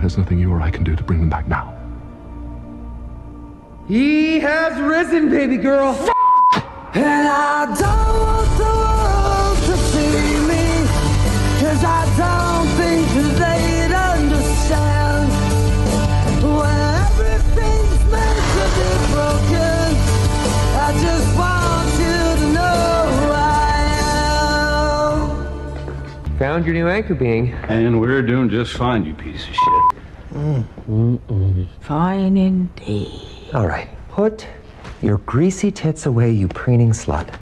there's nothing you or I can do to bring them back now. He has risen, baby girl. And I Found your new anchor being. And we're doing just fine, you piece of shit. Fine indeed. All right, put your greasy tits away, you preening slut.